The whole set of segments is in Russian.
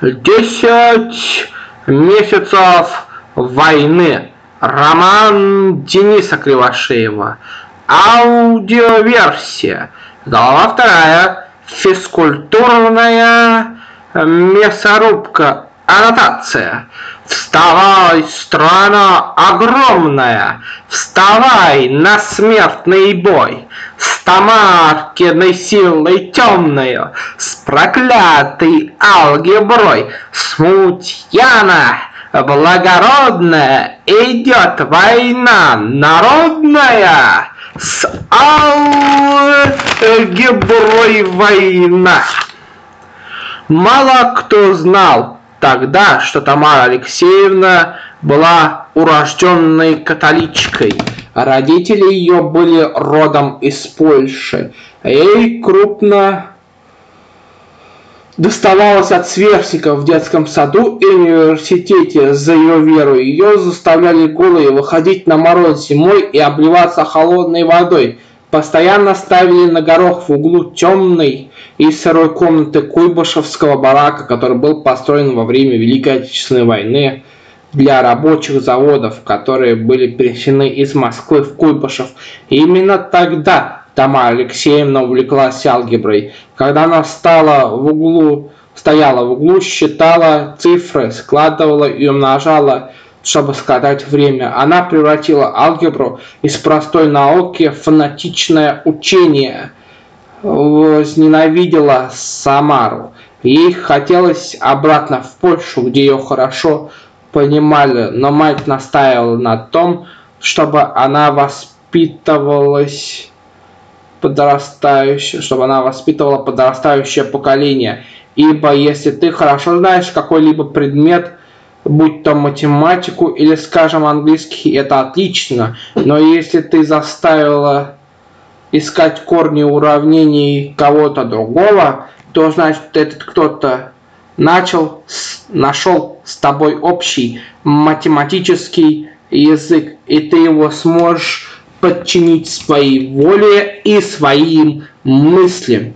Десять месяцев войны. Роман Дениса Кривошеева. Аудиоверсия. Глава вторая. Физкультурная мясорубка. Аннотация. Вставай, страна огромная, Вставай на смертный бой, С Тамаркиной силой темною, С проклятой алгеброй, Смутьяна благородная, Идет война народная, С алгеброй война. Мало кто знал, тогда, что Тамара Алексеевна была урожденной католичкой. Родители ее были родом из Польши. Ей крупно доставалось от сверстников в детском саду и университете за ее веру. Ее заставляли голые выходить на мороз зимой и обливаться холодной водой. Постоянно ставили на горох в углу темной и сырой комнаты Куйбышевского барака, который был построен во время Великой Отечественной войны для рабочих заводов, которые были перенесены из Москвы в Куйбышев. И именно тогда Тамара Алексеевна увлеклась алгеброй. Когда она стала в углу, стояла в углу, считала цифры, складывала и умножала чтобы скоротать время. Она превратила алгебру из простой науки в фанатичное учение. Возненавидела Самару. Ей хотелось обратно в Польшу, где ее хорошо понимали, но мать настаивала на том, чтобы она воспитывалась подрастающее, чтобы она воспитывала подрастающее поколение. Ибо если ты хорошо знаешь какой-либо предмет, будь то математику или, скажем, английский, это отлично. Но если ты заставила искать корни уравнений кого-то другого, то значит этот кто-то начал, нашел с тобой общий математический язык, и ты его сможешь подчинить своей воле и своим мыслям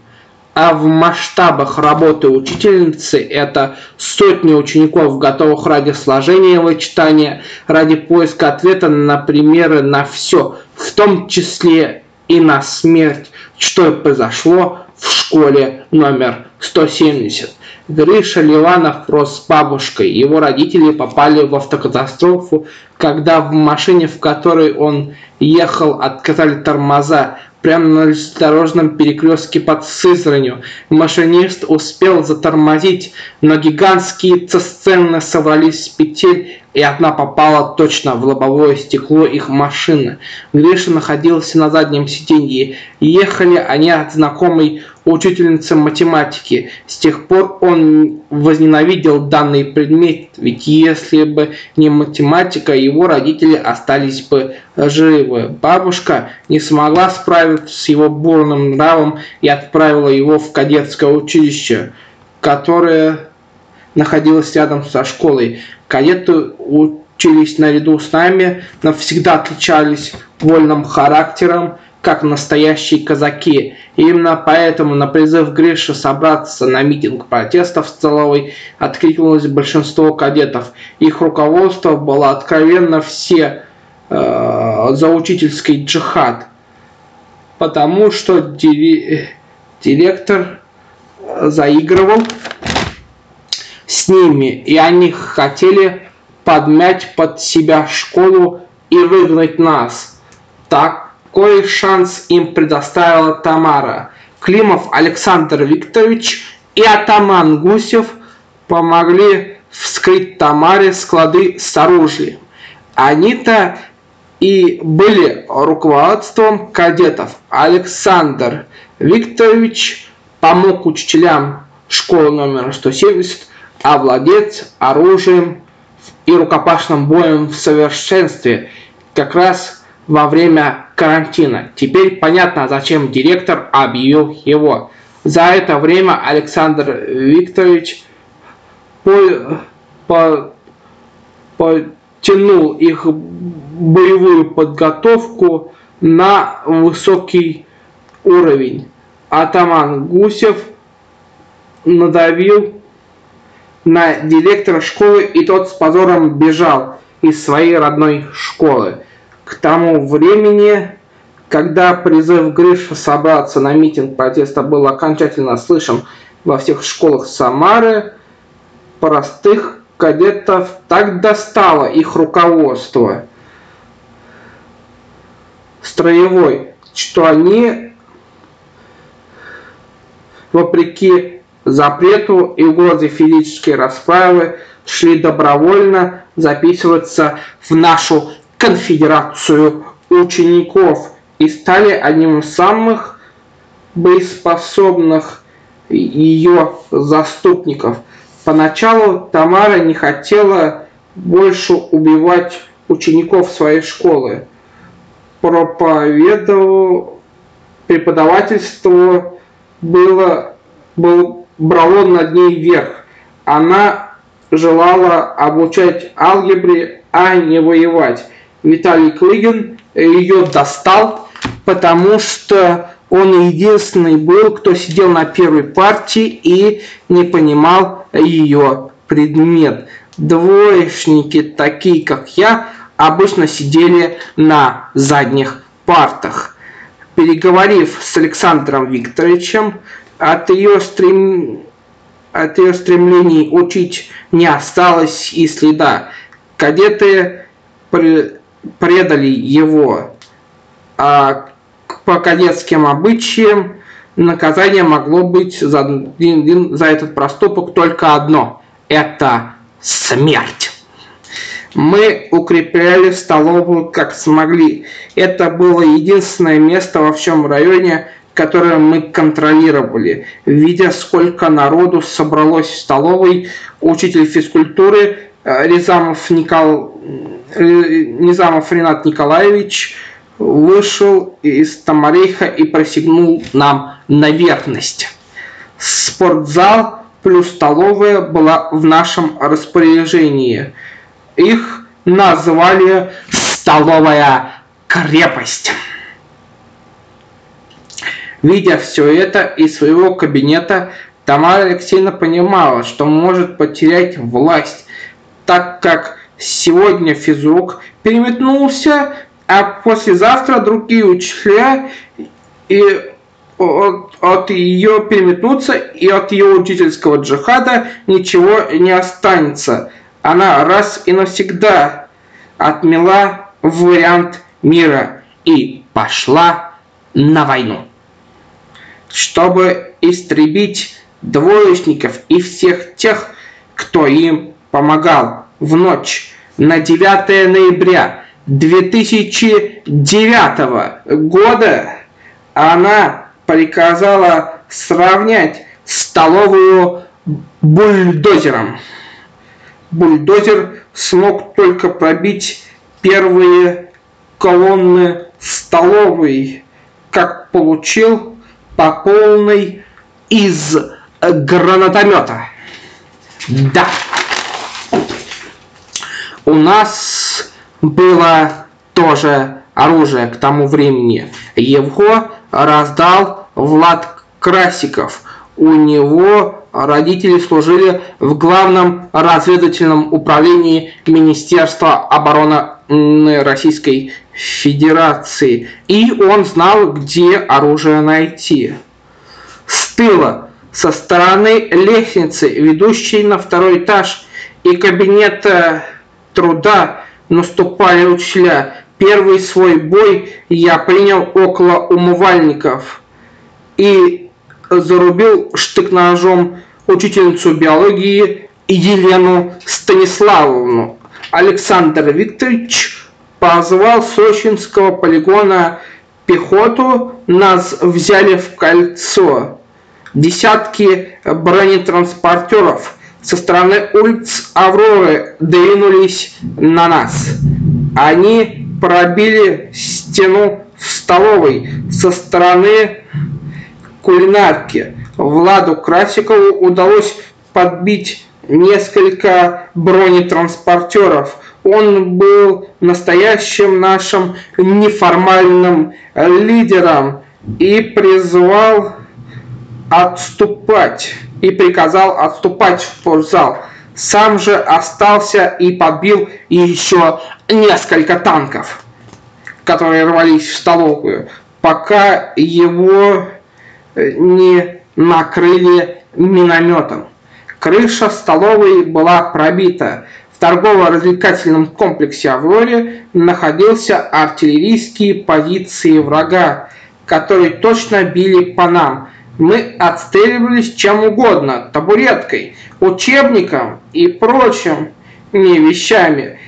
а в масштабах работы учительницы это сотни учеников, готовых ради сложения вычитания, ради поиска ответа на примеры на все, в том числе и на смерть, что и произошло в школе номер 170. Гриша Ливанов рос с бабушкой. Его родители попали в автокатастрофу, когда в машине, в которой он ехал, отказали тормоза прямо на железнодорожном перекрестке под Сызранью. Машинист успел затормозить, но гигантские цистерны собрались с петель и одна попала точно в лобовое стекло их машины. Гриша находился на заднем сиденье. Ехали они от знакомой учительницы математики. С тех пор он возненавидел данный предмет, ведь если бы не математика, его родители остались бы живы. Бабушка не смогла справиться с его бурным нравом и отправила его в кадетское училище, которое находилось рядом со школой. Кадеты учились наряду с нами, но всегда отличались вольным характером, как настоящие казаки. И именно поэтому на призыв Гриши собраться на митинг протеста в столовой откликнулось большинство кадетов. Их руководство было откровенно все э, за учительский джихад, потому что директор заигрывал с ними, и они хотели подмять под себя школу и выгнать нас. Такой шанс им предоставила Тамара. Климов Александр Викторович и атаман Гусев помогли вскрыть Тамаре склады с оружием. Они-то и были руководством кадетов. Александр Викторович помог учителям школы номер 170 овладеть оружием и рукопашным боем в совершенстве как раз во время карантина. Теперь понятно, зачем директор объявил его. За это время Александр Викторович по, по, их боевую подготовку на высокий уровень. Атаман Гусев надавил на директора школы, и тот с позором бежал из своей родной школы. К тому времени, когда призыв Гриша собраться на митинг протеста был окончательно слышен во всех школах Самары, простых кадетов так достало их руководство строевой, что они, вопреки запрету и угрозе физической расправы, шли добровольно записываться в нашу конфедерацию учеников и стали одним из самых боеспособных ее заступников. Поначалу Тамара не хотела больше убивать учеников своей школы. Проповедовал преподавательство было, было брало над ней верх. Она желала обучать алгебре, а не воевать. Виталий Клыгин ее достал, потому что он единственный был, кто сидел на первой партии и не понимал ее предмет. Двоечники, такие как я, обычно сидели на задних партах. Переговорив с Александром Викторовичем, от ее, стрем... от ее стремлений учить не осталось и следа. Кадеты предали его, а по кадетским обычаям наказание могло быть за, за этот проступок только одно – это смерть. Мы укрепляли столовую как смогли. Это было единственное место во всем районе, которое мы контролировали. Видя, сколько народу собралось в столовой, учитель физкультуры э, Рязамов, Никол... Э, Низамов Ренат Николаевич вышел из Тамарейха и просигнул нам на верность. Спортзал плюс столовая была в нашем распоряжении. Их назвали «столовая крепость». Видя все это из своего кабинета, Тамара Алексеевна понимала, что может потерять власть, так как сегодня физрук переметнулся а послезавтра другие учителя и от, от ее переметнуться, и от ее учительского джихада ничего не останется. Она раз и навсегда отмела вариант мира и пошла на войну. Чтобы истребить двоечников и всех тех, кто им помогал в ночь на 9 ноября 2009 года она приказала сравнять столовую бульдозером. Бульдозер смог только пробить первые колонны столовой, как получил по полной из гранатомета. Да, у нас было тоже оружие к тому времени. Его раздал Влад Красиков. У него родители служили в главном разведывательном управлении Министерства обороны Российской Федерации. И он знал, где оружие найти. С тыла, со стороны лестницы, ведущей на второй этаж и кабинета труда, наступали учителя. Первый свой бой я принял около умывальников и зарубил штык-ножом учительницу биологии Елену Станиславовну. Александр Викторович позвал Сочинского полигона пехоту, нас взяли в кольцо. Десятки бронетранспортеров – со стороны улиц Авроры двинулись на нас. Они пробили стену в столовой со стороны кулинарки. Владу Красикову удалось подбить несколько бронетранспортеров. Он был настоящим нашим неформальным лидером и призвал отступать и приказал отступать в спортзал. Сам же остался и побил еще несколько танков, которые рвались в столовую, пока его не накрыли минометом. Крыша столовой была пробита. В торгово-развлекательном комплексе «Авроре» находился артиллерийские позиции врага, которые точно били по нам. Мы отстреливались чем угодно, табуреткой, учебником и прочим не вещами.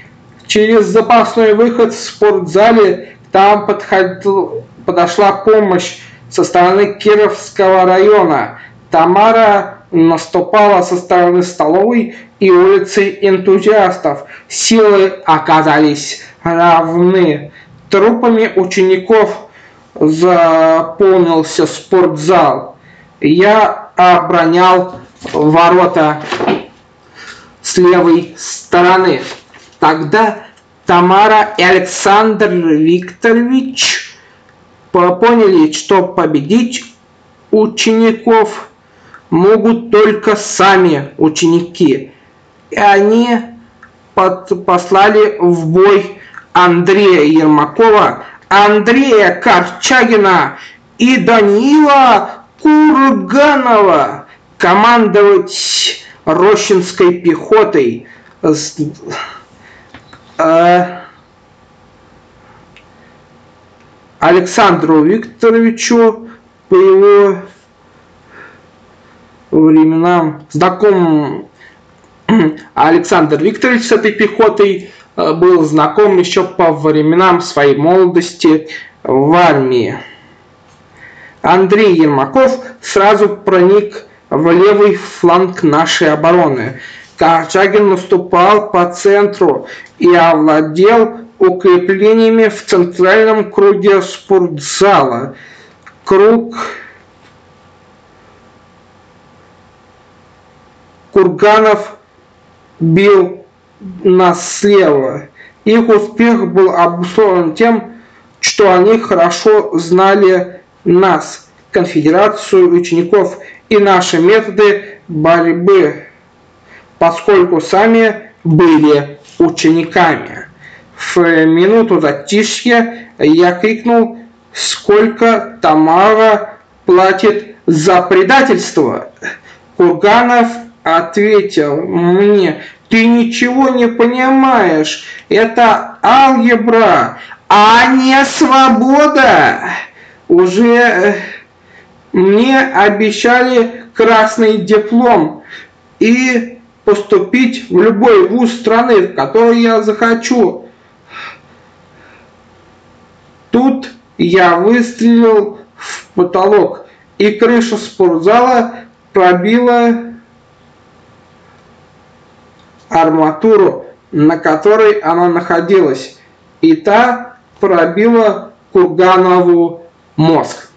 Через запасной выход в спортзале там подходил, подошла помощь со стороны Кировского района. Тамара наступала со стороны столовой и улицы энтузиастов. Силы оказались равны. Трупами учеников заполнился спортзал. Я оборонял ворота с левой стороны. Тогда Тамара и Александр Викторович поняли, что победить учеников могут только сами ученики. И они под, послали в бой Андрея Ермакова, Андрея Корчагина и Данила Курганова командовать Рощинской пехотой. Э, Александру Викторовичу по его временам знаком Александр Викторович с этой пехотой э, был знаком еще по временам своей молодости в армии. Андрей Ермаков сразу проник в левый фланг нашей обороны. Корчагин наступал по центру и овладел укреплениями в центральном круге спортзала. Круг Курганов бил нас слева. Их успех был обусловлен тем, что они хорошо знали нас, конфедерацию учеников и наши методы борьбы, поскольку сами были учениками. В минуту затишья я крикнул, сколько Тамара платит за предательство. Курганов ответил мне, ты ничего не понимаешь, это алгебра, а не свобода. Уже э, мне обещали красный диплом и поступить в любой вуз страны, в который я захочу. Тут я выстрелил в потолок, и крыша спортзала пробила арматуру, на которой она находилась, и та пробила Курганову мозг.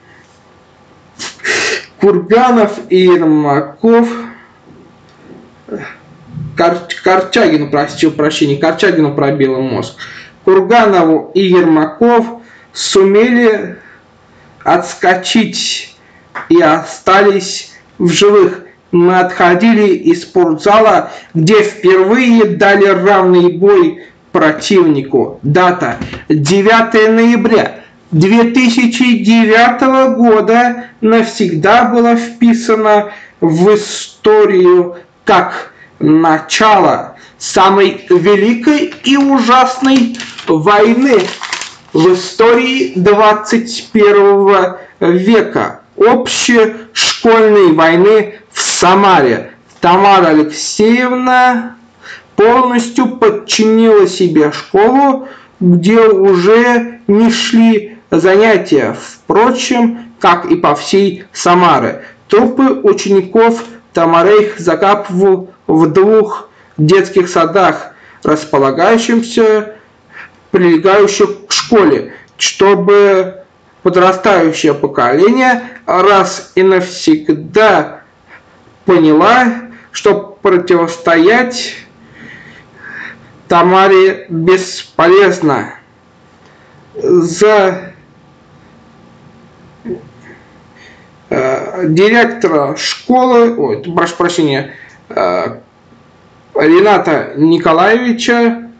Курганов и Ермаков Кор, Корчагину, просил прощения, Корчагину пробила мозг. Курганову и Ермаков сумели отскочить и остались в живых мы отходили из спортзала, где впервые дали равный бой противнику. Дата 9 ноября 2009 года навсегда была вписана в историю как начало самой великой и ужасной войны в истории 21 века, общешкольной войны в Самаре Тамара Алексеевна полностью подчинила себе школу, где уже не шли занятия, впрочем, как и по всей Самаре. Трупы учеников Тамарейх закапывал в двух детских садах, располагающихся прилегающих к школе, чтобы подрастающее поколение раз и навсегда поняла, что противостоять Тамаре бесполезно. За э, директора школы, ой, прошу прощения, э, Рената Николаевича,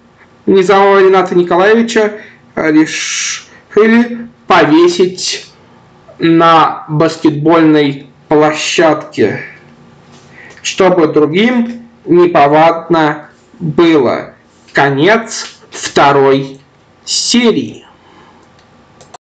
Низамова Рената Николаевича решили повесить на баскетбольной площадке, чтобы другим неповадно было. Конец второй серии.